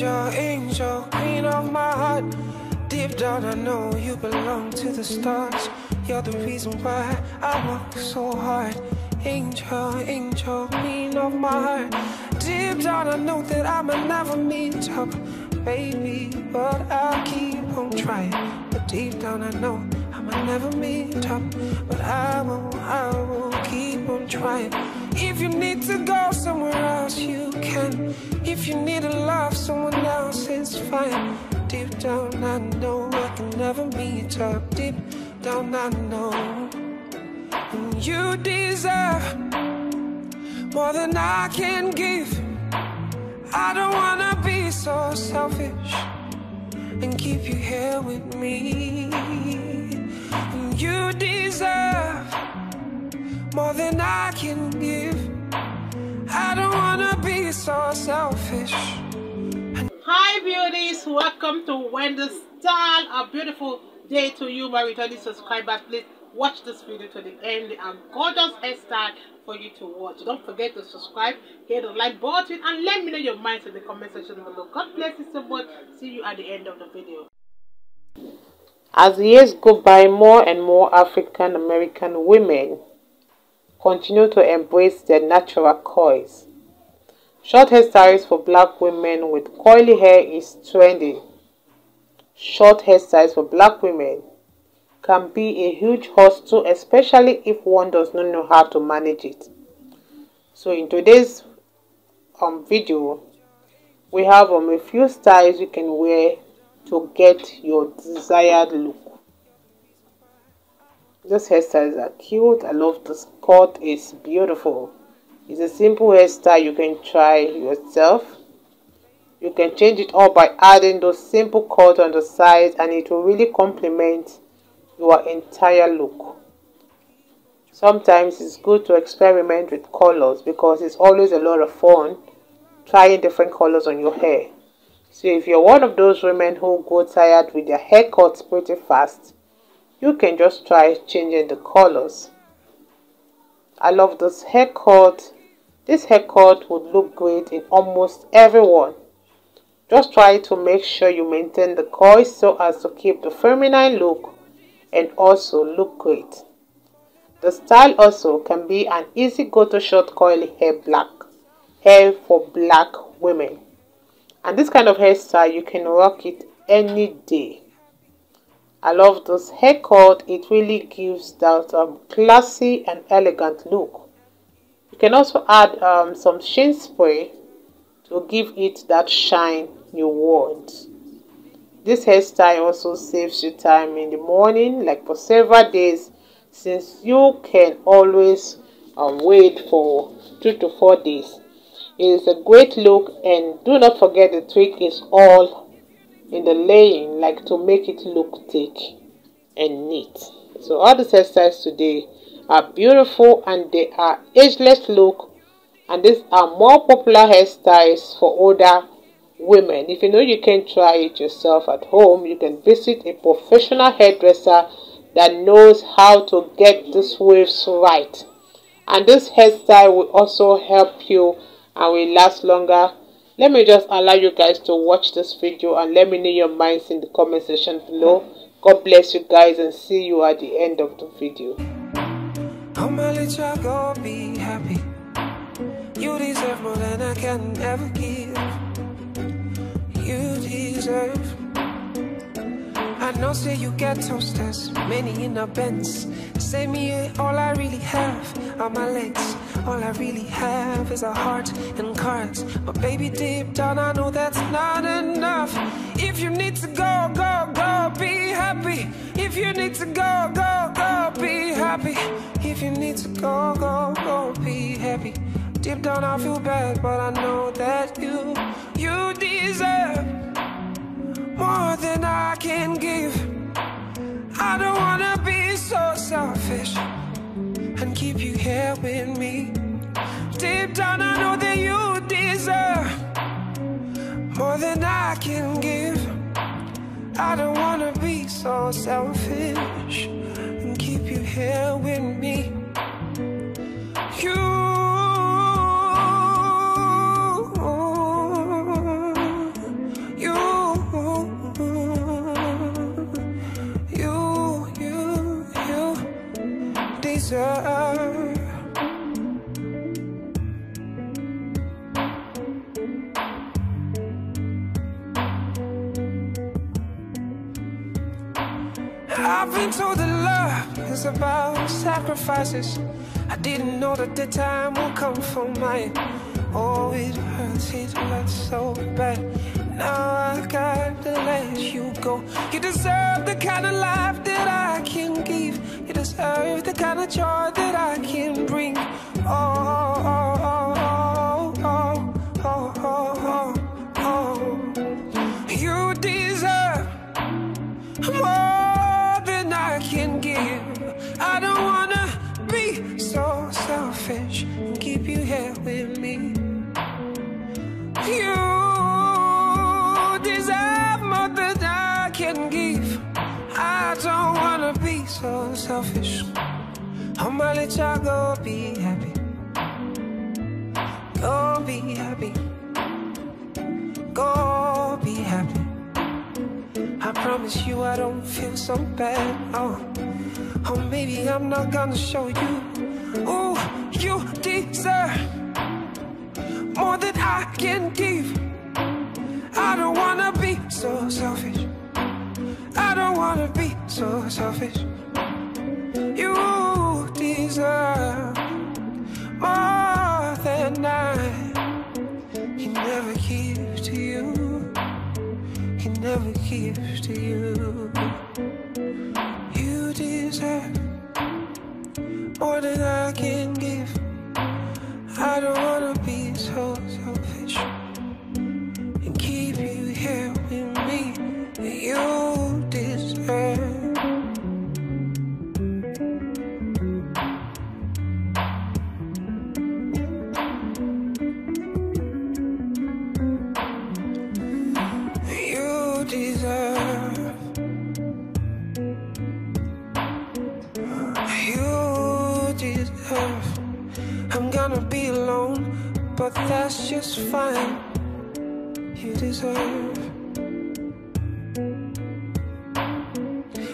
Angel, angel, queen of my heart. Deep down, I know you belong to the stars. You're the reason why I work so hard. Angel, angel, queen of my heart. Deep down, I know that I'ma never meet up, baby. But I'll keep on trying. But deep down, I know I'ma never meet up. But I will, I will keep on trying. If you need to go somewhere else, you can. If you need to love someone else, it's fine. Deep down, I know I can never meet up. Deep down, I know. And you deserve more than I can give. I don't wanna be so selfish and keep you here with me. And you deserve more than I can give. I don't wanna be so selfish. Hi beauties, welcome to Wendy Styles. A beautiful day to you, my returning subscribers. Please watch this video to the end. A gorgeous hairstyle for you to watch. Don't forget to subscribe, hit the like button, and let me know your minds in the comment section below. God bless you so much. See you at the end of the video. As years go by, more and more African American women continue to embrace their natural coils. Short hairstyles for black women with coily hair is trendy. Short hairstyles for black women can be a huge hustle, especially if one does not know how to manage it. So in today's um, video, we have um, a few styles you can wear to get your desired look. These hairstyles are cute. I love the cut. It's beautiful. It's a simple hairstyle you can try yourself. You can change it all by adding those simple cuts on the sides and it will really complement your entire look. Sometimes it's good to experiment with colors because it's always a lot of fun trying different colors on your hair. So if you're one of those women who go tired with their haircuts pretty fast, you can just try changing the colors. I love this haircut this haircut would look great in almost everyone. Just try to make sure you maintain the coils so as to keep the feminine look and also look great. The style also can be an easy go-to short coily hair black hair for black women. And this kind of hairstyle you can rock it any day. I love this haircut. It really gives that um, classy and elegant look You can also add um, some sheen spray to give it that shine you want. This hairstyle also saves you time in the morning like for several days since you can always um, wait for two to four days. It is a great look and do not forget the trick is all in the laying like to make it look thick and neat. So all the hairstyles today are beautiful and they are ageless look and these are more popular hairstyles for older women. If you know you can try it yourself at home, you can visit a professional hairdresser that knows how to get these waves right. And this hairstyle will also help you and will last longer. Let me just allow you guys to watch this video and let me know your minds in the comment section below. God bless you guys and see you at the end of the video. I'ma let y'all go be happy. You deserve more than I can ever give. You deserve. I know, say you get toasters, many in the Benz. Say me, all I really have are my legs. All I really have is a heart and cards. But baby, deep down, I know that's not enough. If you need to go, go, go, be happy. If you need to go, go, go, be happy. If you need to go, go, go, be happy. Deep down, I feel bad, but I know that you, you deserve more than I can give. I don't wanna be so selfish keep you here with me. Deep down, I know that you deserve more than I can give. I don't wanna be so selfish and keep you here with me. I've been told that love is about sacrifices. I didn't know that the time would come for mine. Oh, it hurts, it hurts so bad. Now I gotta let you go. You deserve the kind of life that I can give. You deserve the kind of joy that I can bring. Oh, selfish. I'ma let y'all go be happy. Go be happy. Go be happy. I promise you I don't feel so bad. Oh, oh maybe I'm not gonna show you. Oh, you deserve more than I can give. I don't wanna be so selfish. I don't wanna be so selfish. But that's just fine. You deserve.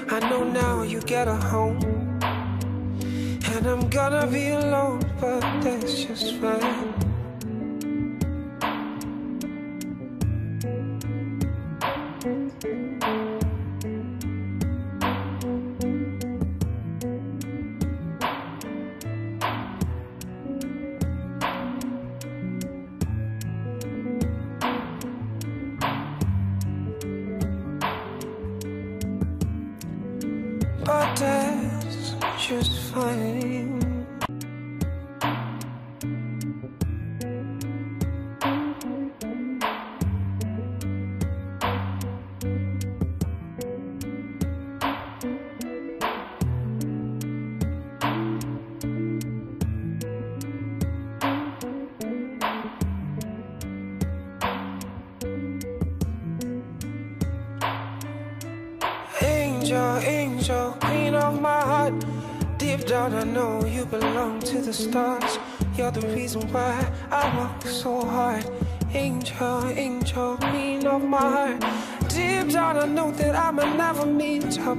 I know now you get a home, and I'm gonna be alone, but that's just fine. That's just fine. Angel, angel, queen of my heart. Deep down, I know you belong to the stars. You're the reason why I work so hard. Angel, angel, queen of my heart. Deep down, I know that I might never meet up,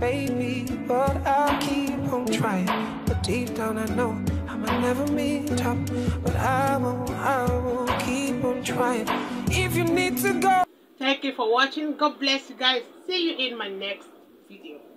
baby, but I'll keep on trying. But deep down, I know I might never meet up, but I will, I will keep on trying. If you need to go. Thank you for watching. God bless you guys. See you in my next video.